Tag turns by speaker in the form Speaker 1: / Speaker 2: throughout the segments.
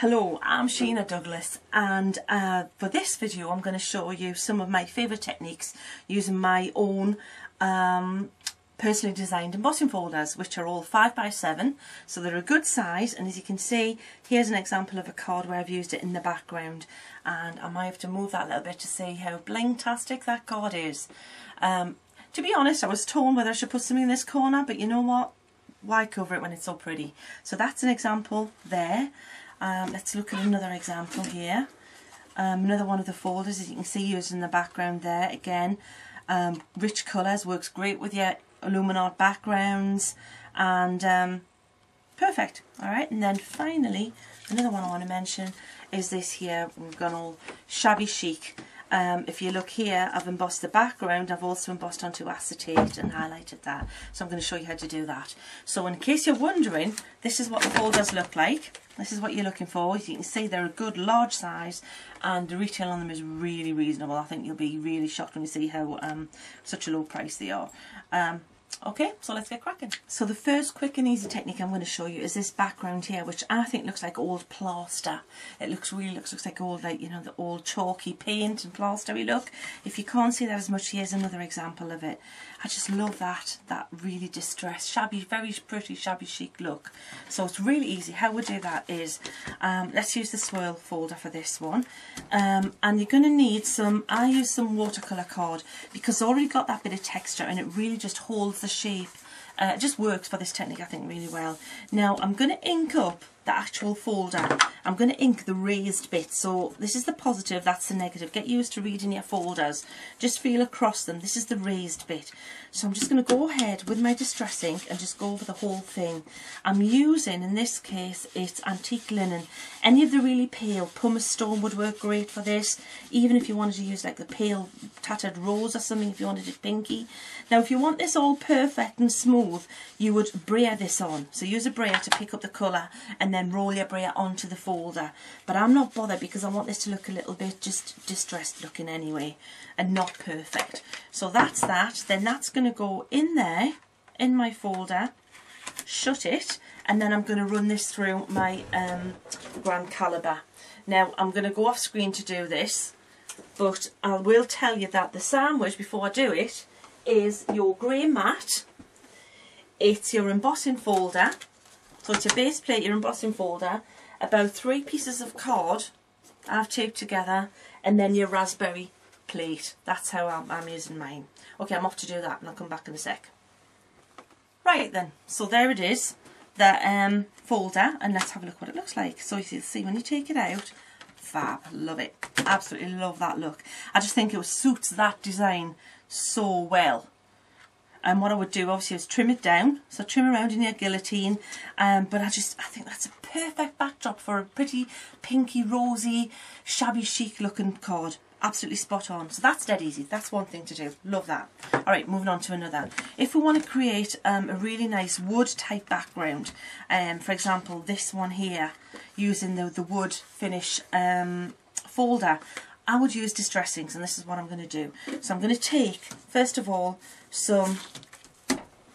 Speaker 1: Hello, I'm Sheena Douglass and uh, for this video I'm going to show you some of my favourite techniques using my own um, personally designed embossing folders which are all 5x7 so they're a good size and as you can see here's an example of a card where I've used it in the background and I might have to move that a little bit to see how bling-tastic that card is. Um, to be honest I was torn whether I should put something in this corner but you know what? Why cover it when it's so pretty? So that's an example there um, let's look at another example here. Um, another one of the folders, as you can see, used in the background there. Again, um, rich colours, works great with your Illuminart backgrounds, and um, perfect. All right, and then finally, another one I want to mention is this here. We've gone all shabby chic. Um, if you look here, I've embossed the background, I've also embossed onto acetate and highlighted that. So I'm going to show you how to do that. So in case you're wondering, this is what the folders look like. This is what you're looking for. You can see, they're a good large size and the retail on them is really reasonable. I think you'll be really shocked when you see how um, such a low price they are. Um, Okay, so let's get cracking. So the first quick and easy technique I'm going to show you is this background here, which I think looks like old plaster. It looks really looks, looks like old, like, you know, the old chalky paint and plastery look. If you can't see that as much, here's another example of it. I just love that, that really distressed, shabby, very pretty, shabby chic look. So it's really easy. How we do that is, um, let's use the swirl folder for this one. Um, and you're going to need some, I use some watercolour card because it's already got that bit of texture and it really just holds the shape. Uh, it just works for this technique, I think, really well. Now, I'm going to ink up the actual folder. I'm going to ink the raised bit. So this is the positive, that's the negative. Get used to reading your folders. Just feel across them. This is the raised bit. So I'm just going to go ahead with my distress ink and just go over the whole thing. I'm using, in this case, it's antique linen. Any of the really pale, pumice stone would work great for this. Even if you wanted to use like the pale tattered rose or something, if you wanted it pinky. Now if you want this all perfect and smooth, you would brayer this on. So use a brayer to pick up the colour and then roll your brayer onto the folder. But I'm not bothered because I want this to look a little bit just distressed looking anyway and not perfect. So that's that. Then that's going to go in there in my folder, shut it, and then I'm going to run this through my um, Grand Calibur. Now I'm going to go off screen to do this, but I will tell you that the sandwich before I do it is your grey mat, it's your embossing folder, so to base plate, your embossing folder, about three pieces of card I've taped together, and then your raspberry plate. That's how I'm, I'm using mine. Okay, I'm off to do that, and I'll come back in a sec. Right then, so there it is, the um, folder, and let's have a look what it looks like. So you see when you take it out, fab, love it. Absolutely love that look. I just think it suits that design so well and what I would do obviously is trim it down. So trim around in your guillotine. Um, but I just I think that's a perfect backdrop for a pretty pinky rosy shabby chic looking card absolutely spot on. So that's dead easy. That's one thing to do. Love that. All right moving on to another. If we want to create um, a really nice wood type background um, for example this one here using the, the wood finish um, folder I would use distress inks and this is what I'm going to do. So I'm going to take, first of all, some,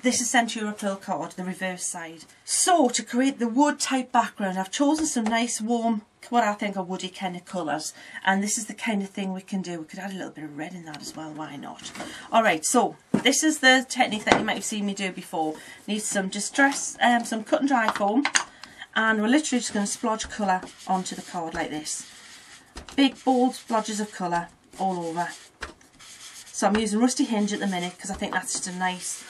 Speaker 1: this is sent to Centura Pearl card, the reverse side. So to create the wood type background, I've chosen some nice warm, what I think are woody kind of colours. And this is the kind of thing we can do. We could add a little bit of red in that as well, why not? Alright, so this is the technique that you might have seen me do before. Need some distress, um, some cut and dry foam. And we're literally just going to splodge colour onto the card like this big bold splodges of colour all over. So I'm using Rusty Hinge at the minute because I think that's just a nice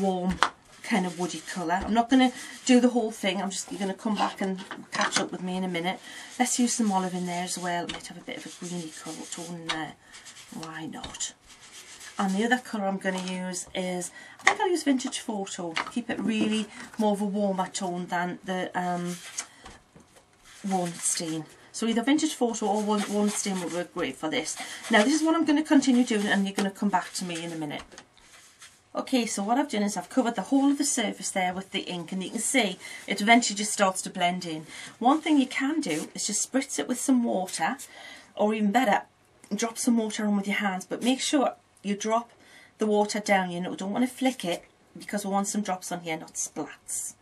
Speaker 1: warm kind of woody colour. I'm not going to do the whole thing, I'm just going to come back and catch up with me in a minute. Let's use some olive in there as well, it might have a bit of a greeny colour tone in there. Why not? And the other colour I'm going to use is, I think I'll use Vintage Photo, keep it really more of a warmer tone than the um, Walnut Stain. So either Vintage Photo or One, one Stain will work great for this. Now this is what I'm going to continue doing and you're going to come back to me in a minute. Okay, so what I've done is I've covered the whole of the surface there with the ink and you can see it eventually just starts to blend in. One thing you can do is just spritz it with some water or even better, drop some water on with your hands but make sure you drop the water down, you know, don't want to flick it because we want some drops on here, not splats.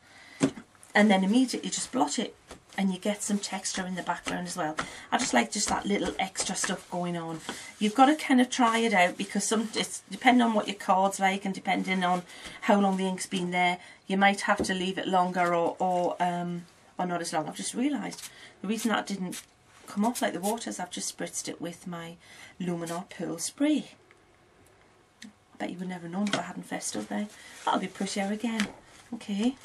Speaker 1: And then immediately just blot it and you get some texture in the background as well. I just like just that little extra stuff going on. You've got to kind of try it out because some it's depending on what your card's like and depending on how long the ink's been there, you might have to leave it longer or or um or not as long. I've just realised the reason that didn't come off like the water is I've just spritzed it with my Luminart Pearl Spray. I bet you would never have known if I hadn't fessed up there. That'll be prettier again. Okay,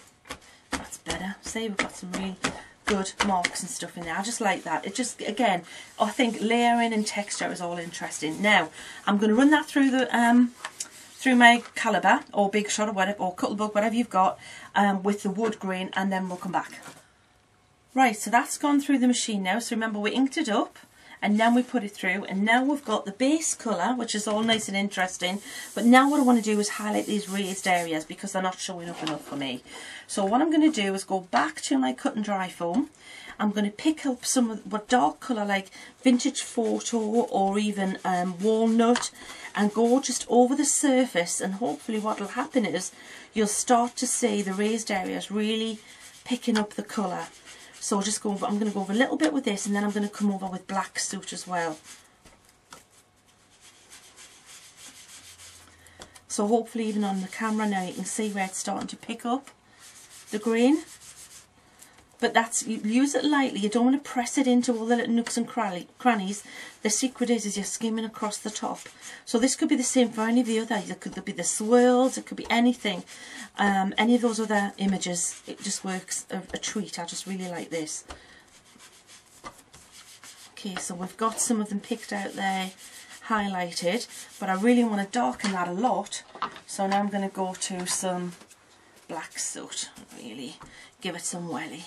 Speaker 1: that's better. Say we've got some real good marks and stuff in there. I just like that. It just, again, I think layering and texture is all interesting. Now, I'm going to run that through the um, through my Calibur or big shot or whatever, or Cuttlebug, whatever you've got, um, with the wood grain, and then we'll come back. Right, so that's gone through the machine now. So remember, we inked it up and then we put it through and now we've got the base colour which is all nice and interesting but now what I want to do is highlight these raised areas because they're not showing up enough for me. So what I'm going to do is go back to my cut and dry foam. I'm going to pick up some of what dark colour like vintage photo or even um, walnut and go just over the surface and hopefully what will happen is you'll start to see the raised areas really picking up the colour so I'll just go over, I'm going to go over a little bit with this and then I'm going to come over with black soot as well. So hopefully even on the camera now you can see where it's starting to pick up the green but that's use it lightly. You don't want to press it into all the little nooks and crannies. The secret is is you're skimming across the top. So this could be the same for any of the other. It could be the swirls. It could be anything. Um, any of those other images it just works a, a treat. I just really like this. Okay so we've got some of them picked out there highlighted but I really want to darken that a lot. So now I'm going to go to some black soot really. Give it some welly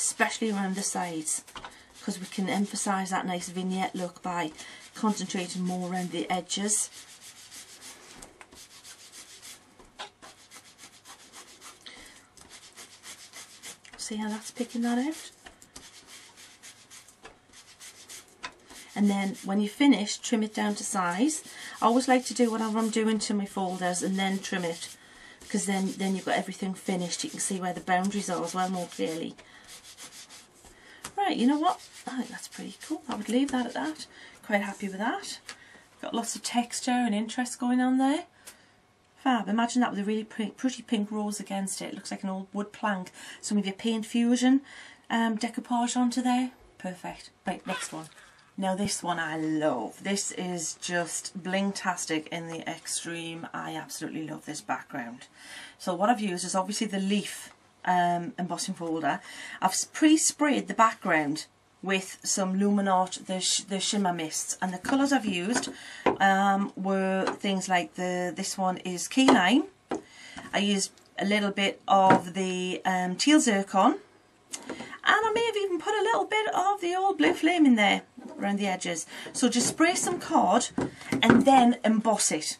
Speaker 1: especially around the sides because we can emphasise that nice vignette look by concentrating more around the edges. See how that's picking that out? and then when you finish trim it down to size I always like to do whatever I'm doing to my folders and then trim it because then then you've got everything finished you can see where the boundaries are as well more clearly Right, you know what? I think that's pretty cool. I would leave that at that. Quite happy with that. Got lots of texture and interest going on there. Fab. Imagine that with a really pretty pink rose against it. It looks like an old wood plank. Some of your paint fusion um, decoupage onto there. Perfect. Right, next one. Now this one I love. This is just bling-tastic in the extreme. I absolutely love this background. So what I've used is obviously the leaf um, embossing folder. I've pre-sprayed the background with some Luminart, the, sh the shimmer mists and the colours I've used um, were things like the this one is key lime I used a little bit of the um, teal zircon and I may have even put a little bit of the old blue flame in there around the edges so just spray some card and then emboss it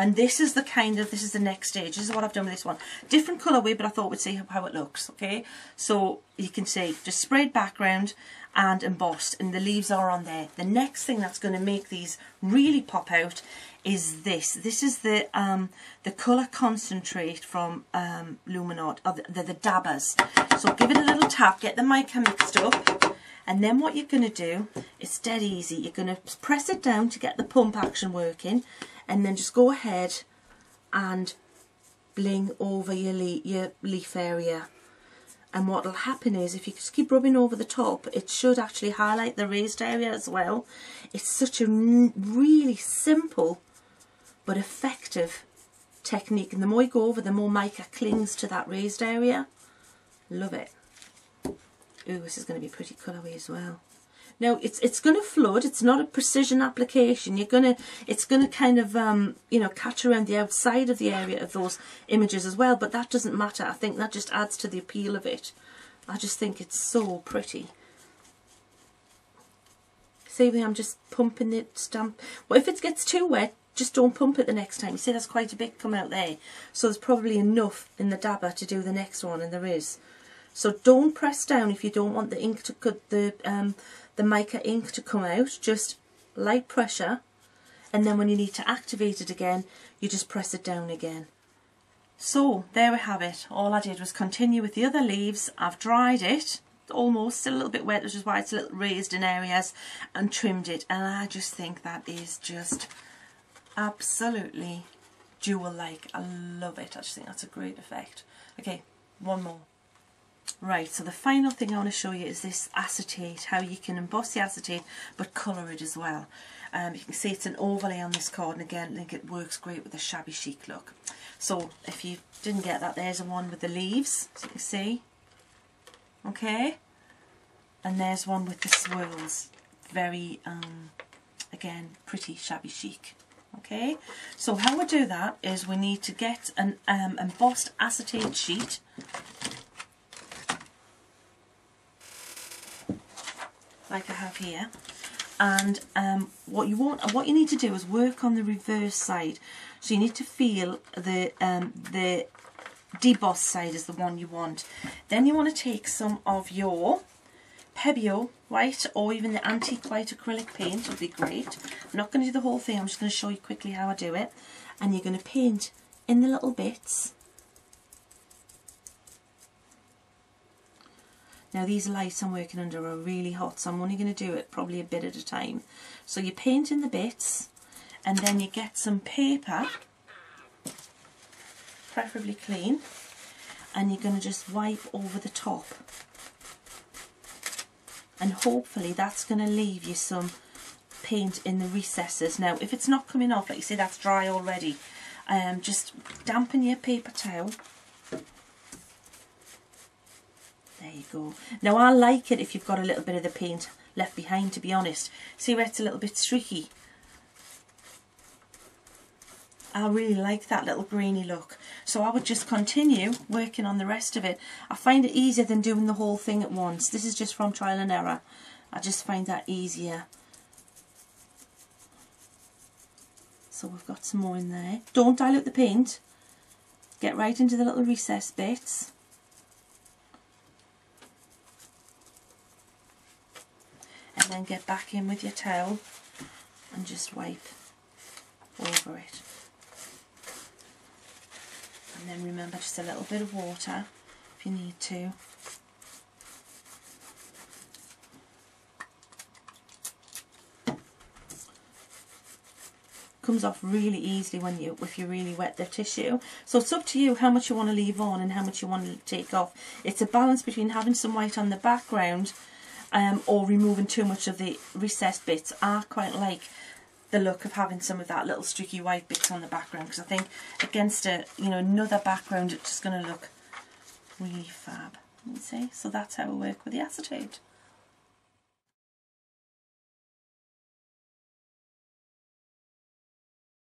Speaker 1: and this is the kind of, this is the next stage. This is what I've done with this one. Different colourway, but I thought we'd see how it looks, okay? So you can see, just sprayed background and embossed, and the leaves are on there. The next thing that's going to make these really pop out is this. This is the um, the colour concentrate from um, Luminart, or the, the, the dabbers. So give it a little tap, get the mica mixed up, and then what you're going to do, it's dead easy. You're going to press it down to get the pump action working and then just go ahead and bling over your, le your leaf area. And what will happen is if you just keep rubbing over the top it should actually highlight the raised area as well. It's such a really simple but effective technique. And the more you go over the more mica clings to that raised area. Love it ooh this is going to be pretty colourway as well now it's it's going to flood. It's not a precision application. You're going to it's going to kind of um, you know catch around the outside of the area of those images as well. But that doesn't matter. I think that just adds to the appeal of it. I just think it's so pretty. See, I'm just pumping it stamp. Well, if it gets too wet, just don't pump it the next time. You see, there's quite a bit come out there. So there's probably enough in the dabber to do the next one, and there is. So don't press down if you don't want the ink to cut the um, the mica ink to come out, just light pressure. And then when you need to activate it again you just press it down again. So there we have it. All I did was continue with the other leaves. I've dried it. Almost. Still a little bit wet which is why it's a little raised in areas and trimmed it. And I just think that is just absolutely jewel like I love it. I just think that's a great effect. Okay one more right so the final thing I want to show you is this acetate how you can emboss the acetate but colour it as well. Um, you can see it's an overlay on this card and again I think it works great with the shabby chic look. So if you didn't get that there's a one with the leaves as you can see. Okay? And there's one with the swirls. Very um, again pretty shabby chic. Okay? So how we do that is we need to get an um, embossed acetate sheet like I have here and um, what you want what you need to do is work on the reverse side so you need to feel the um, the deboss side is the one you want. Then you want to take some of your Pebeo white or even the antique white acrylic paint would be great. I'm not going to do the whole thing, I'm just going to show you quickly how I do it. And you're going to paint in the little bits. Now these lights I'm working under are really hot so I'm only going to do it probably a bit at a time. So you paint in the bits and then you get some paper preferably clean and you're going to just wipe over the top. And hopefully that's going to leave you some paint in the recesses. Now if it's not coming off like you see that's dry already um, just dampen your paper towel there you go now I like it if you've got a little bit of the paint left behind to be honest see where it's a little bit streaky I really like that little greeny look. So I would just continue working on the rest of it. I find it easier than doing the whole thing at once. This is just from trial and error. I just find that easier. So we've got some more in there. Don't dilute the paint. Get right into the little recess bits. Then get back in with your towel and just wipe over it. And then remember just a little bit of water if you need to. Comes off really easily when you if you really wet the tissue. So it's up to you how much you want to leave on and how much you want to take off. It's a balance between having some white on the background um, or removing too much of the recessed bits I quite like the look of having some of that little streaky white bits on the background because I think against a you know another background it's just going to look really fab. You see? So that's how we work with the acetate.